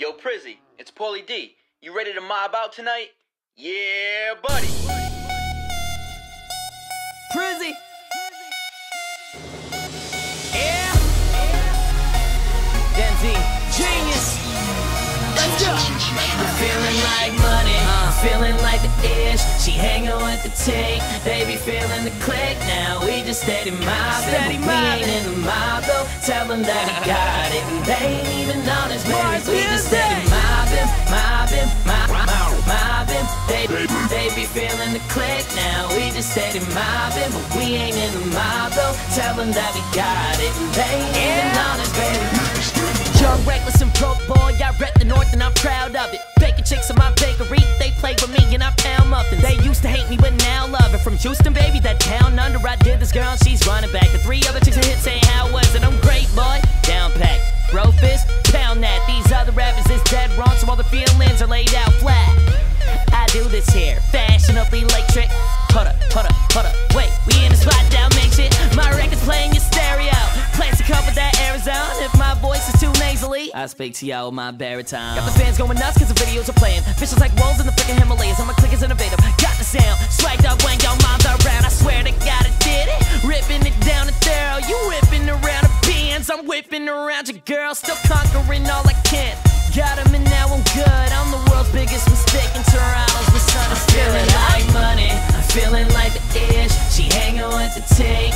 Yo, Prizzy, it's Pauly D. You ready to mob out tonight? Yeah, buddy. Prizzy. Yeah. Denzi, genius. Let's go. I'm feeling like money, uh, feeling like the ish. She hanging with the tank, they be feeling the click. Now we just steady mobbing, steady we ain't in the mob though. Tell them that we got it, and they ain't even on us, feeling the click. Now we just steady mobbing, but we ain't in the mob though. Tell them that we got it, they ain't even on us, baby. Young, reckless, and broke boy, I rep the north and I'm proud of it. Baking chicks in my bakery, they play with me and I pound muffins. They used to hate me, but now love it. From Houston, baby, that town under, I did this girl, and she's running back. The three other chicks that hit saying, How was it? I'm great, boy. Down pack. Bro fist, pound that. These other rappers is dead wrong, so all the feelings are laid out flat. I speak to y'all with my baritone. Got the fans going nuts cause the videos are playing. Vicious like wolves in the freaking Himalayas. I'm a click is innovative. Got the sound, swagged up when y'all moms around. I swear to God I did it. Ripping it down the thorough. You whipping around the pins. I'm whipping around your girl. Still conquering all I can. Got 'em and now I'm good. I'm the world's biggest mistake in Toronto's misunderstood. Feeling like money, I'm feeling like the ish. She hanging with the tank,